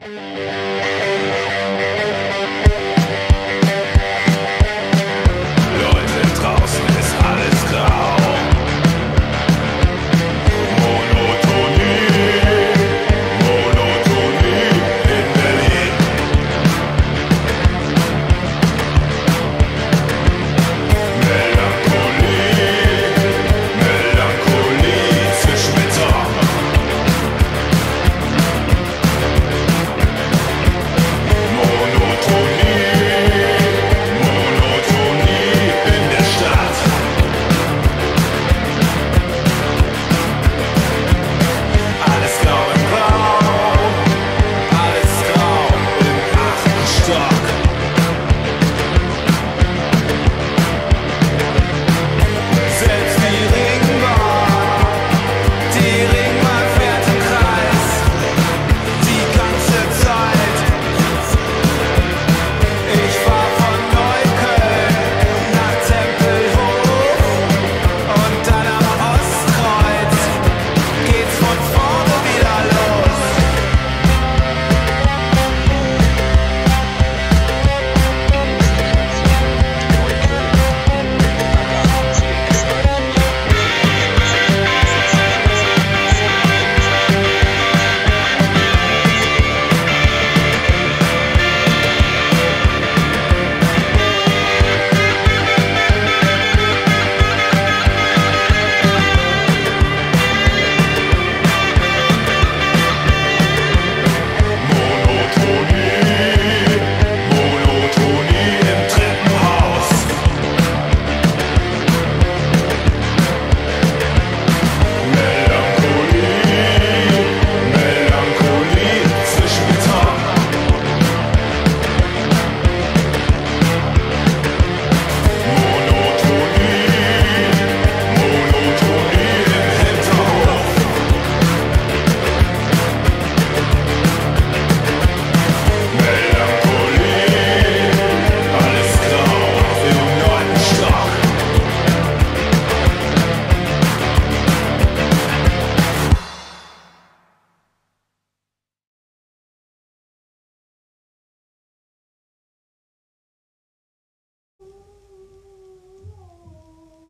Música